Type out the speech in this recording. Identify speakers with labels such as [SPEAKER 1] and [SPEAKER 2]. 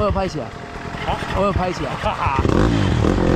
[SPEAKER 1] 我有拍起
[SPEAKER 2] 啊！
[SPEAKER 1] 我有拍起啊！
[SPEAKER 2] 哈哈。